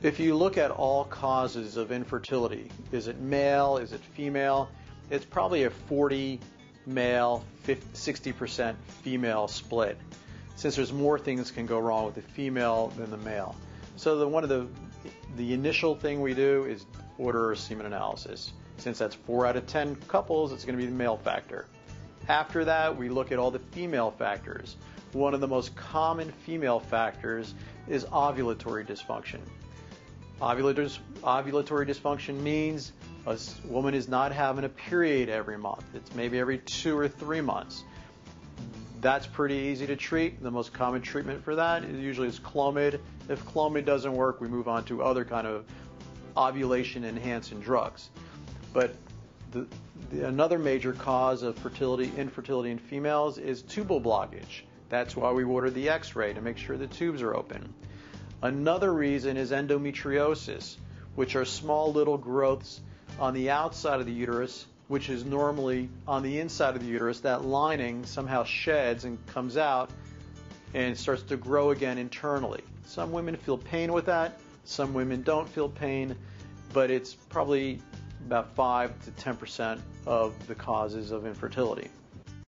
If you look at all causes of infertility, is it male, is it female? It's probably a 40 male, 50, 60% female split, since there's more things can go wrong with the female than the male. So the, one of the the initial thing we do is order a semen analysis. Since that's four out of 10 couples, it's going to be the male factor. After that, we look at all the female factors. One of the most common female factors is ovulatory dysfunction. Ovulatory dysfunction means a woman is not having a period every month. It's maybe every two or three months. That's pretty easy to treat. The most common treatment for that is usually is Clomid. If Clomid doesn't work, we move on to other kind of ovulation enhancing drugs. But the, the, another major cause of fertility, infertility in females is tubal blockage. That's why we order the X-ray to make sure the tubes are open. Another reason is endometriosis, which are small little growths on the outside of the uterus, which is normally on the inside of the uterus. That lining somehow sheds and comes out and starts to grow again internally. Some women feel pain with that, some women don't feel pain, but it's probably about 5 to 10% of the causes of infertility.